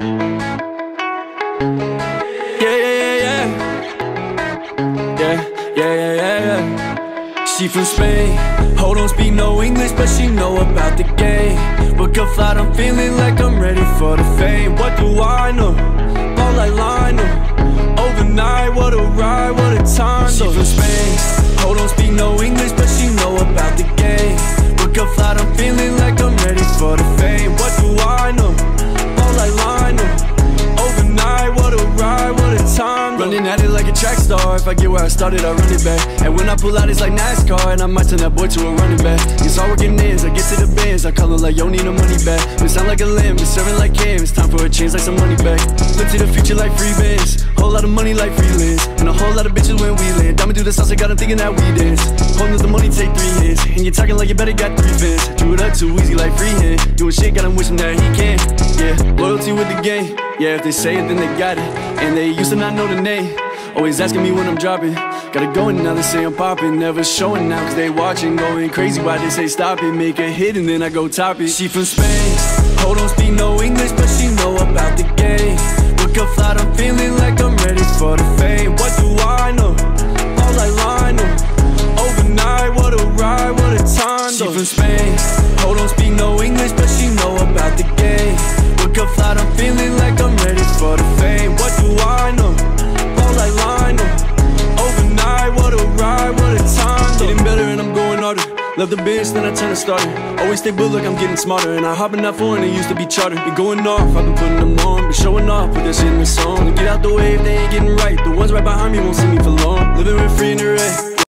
She from Spain. Hold on, speak no English, but she know about the game. Book a flight, I'm feeling like I'm ready for the fame. What do I know? Track star. If I get where I started, I run it back. And when I pull out, it's like NASCAR. And I might turn that boy to a running back. It's all working ends. I get to the bands. I call it like, yo, need no money back. We sound like a limb, it's serving like Cam. It's time for a change, like some money back. Look to the future like free bands. Whole lot of money like freelance. And a whole lot of bitches when we land. Diamond do the sauce, I got 'em thinking that we dance. Holding up the money, take three hits. And you're talking like you better got three fans. Drew it up too easy like freehand. Doing shit, got him wishing that he can. Yeah, loyalty with the game. Yeah, if they say it, then they got it. And they used to not know the name. Always asking me when I'm dropping. Gotta go and now they say I'm popping. Never showing now cause they watching. Going crazy why they say stop it. Make a hit and then I go top it. She from Spain. Hold on, speak no English, but she know about the game. Book up flight, I'm feeling like I'm ready for the fame. What do I know? All like Lionel. Overnight, what a ride, what a time. She from Spain. Hold on, speak no English, Love the bench, then I turn to starter. Always stay booked like I'm getting smarter. And I hop in that foreign, it used to be charter. Been going off, I've been putting them on. Been showing off, that shit in the song. Get out the way if they ain't getting right. The ones right behind me won't see me for long. Living with free the red.